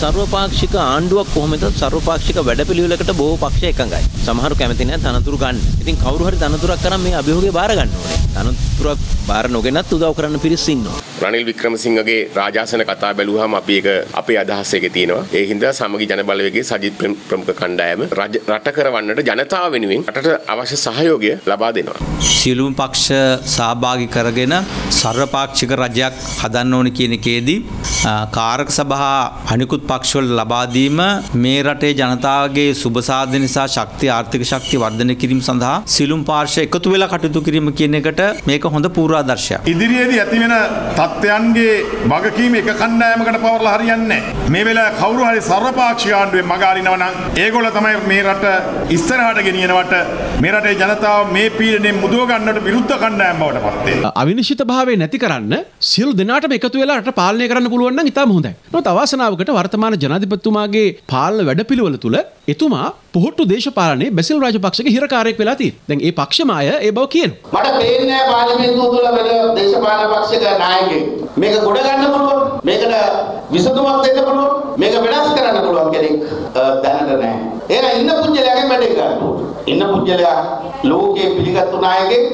සර්වපාක්ෂික ආණ්ඩුවක් කොහොමද සර්වපාක්ෂික වැඩපිළිවෙලකට බොහෝ පක්ෂ එකඟයි. සමහරු කැමති නැහැ තනතුරු ගන්න. ඉතින් කවුරු හරි තනතුරක් කරන් මේ අභියෝගය බාර ගන්න ඕනේ. තනතුරක් බාර නොගෙනත් උදව් කරන්න පිරිස් ඉන්නවා. රනිල් වික්‍රමසිංහගේ රාජාසන කතා බැලුවහම අපි ඒක අපේ අදහස් එකේ තියෙනවා. ඒ හින්දා සමගි ජන බලවේගයේ සජිත් ප්‍රමුඛ කණ්ඩායම රට කරවන්නට ජනතාව වෙනුවෙන් රටට අවශ්‍ය සහයෝගය ලබා දෙනවා. සියලුම පක්ෂ සහභාගී කරගෙන සර්වපාක්ෂික රජයක් හදන්න ඕන කියන එකේදී කාරක සභා අනිකුත් පක්ෂවල ලබා දීම මේ රටේ ජනතාවගේ සුබ සාධන නිසා ශක්තිය ආර්ථික ශක්තිය වර්ධනය කිරීම සඳහා සියලුම පාර්ශ්ව එකතු වෙලා කටයුතු කිරීම කියන එකට මේක හොඳ පූර්වාදර්ශයක්. ඉදිරියේදී ඇතිවෙන තත්ත්වයන්ගේ වගකීම එක කණ්ඩායමකට පවරලා හරියන්නේ නැහැ. මේ වෙලාවේ කවුරු හරි සර්වපාක්ෂික ආණ්ඩුවෙන් මග අරිනවා නම් ඒගොල්ල තමයි මේ රට ඉස්සරහට ගෙනියනවට මේ රටේ ජනතාව මේ පීඩනයෙන් මුදව ගන්නට විරුද්ධ කණ්ඩායම් බවට පත් වෙනවා. අවිනිශ්චිත භාවය නැති කරන්න සියලු දෙනාටම එකතු වෙලා රට පාලනය කරන්න පුළුවන් නම් ඉතාම හොඳයි. නමුත් අවාසනාවකට වර්තමාන ජනාධිපතිතුමාගේ පාලන වැඩපිළිවෙල තුල එතුමා පොහොට්ටු දේශපාලනයේ බැසිල් රාජපක්ෂගේ හිරකාරයෙක් වෙලා තියෙනවා. දැන් ඒ පක්ෂම අය ඒ බව කියනවා. මට පේන්නේ නැහැ පාර්ලිමේන්තුව තුල වෙන දේශපාලන පක්ෂයක නායකයෙක්. මේක ගොඩ ගන්න පුළුවන්. මේකට විසඳුමක් දෙන්න පුළුවන්. මේක වෙනස් කරන්න පුළුවන් කෙනෙක් දැනට නැහැ. එහෙනම් ඉන්න පුජ්‍යලයාගෙන් වැඩේ ගන්න ඕනේ. ඉන්න පුජ්‍යලයා ලෝකයේ පිළිගත්තු නායකයෙක්